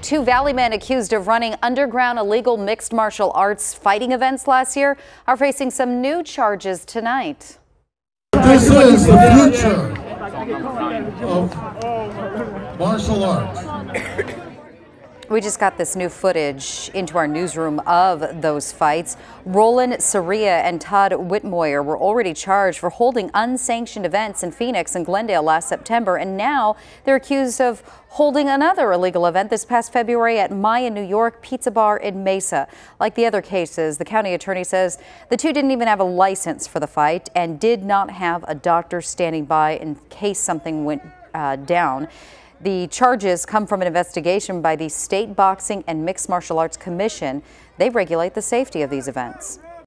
Two Valley men accused of running underground illegal mixed martial arts fighting events last year are facing some new charges tonight. This is the future of martial arts. We just got this new footage into our newsroom of those fights. Roland Sarria and Todd Whitmoyer were already charged for holding unsanctioned events in Phoenix and Glendale last September, and now they're accused of holding another illegal event this past February at Maya New York Pizza Bar in Mesa. Like the other cases, the county attorney says the two didn't even have a license for the fight and did not have a doctor standing by in case something went uh, down. The charges come from an investigation by the State Boxing and Mixed Martial Arts Commission. They regulate the safety of these events.